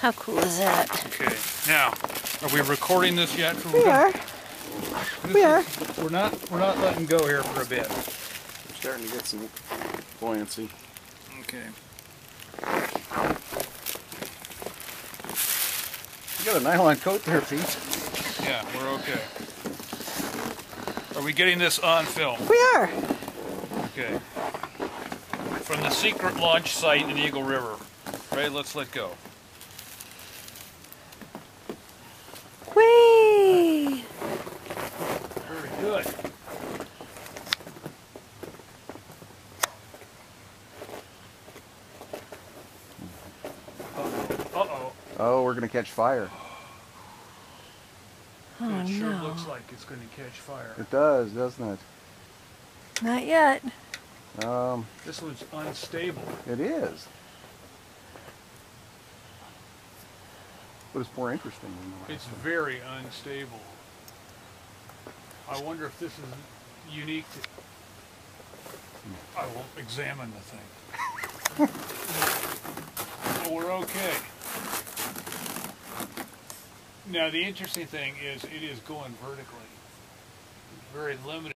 How cool is that? Okay, now, are we recording this yet? We are. This we are. is- We're not, we're not letting go here for a bit. We're starting to get some buoyancy. Okay. You got a nylon coat there, Pete. Yeah, we're okay. Are we getting this on film? We are. Okay. From the secret launch site in Eagle River. Ready? Let's let go. Whee! Very good. Uh-oh. Uh-oh. Oh, we're gonna catch fire. Oh it sure no. looks like it's going to catch fire. It does, doesn't it? Not yet. Um, This one's unstable. it is. But it's more interesting than the last It's very unstable. I wonder if this is unique to... I will examine the thing. we're okay. Now the interesting thing is it is going vertically. Very limited.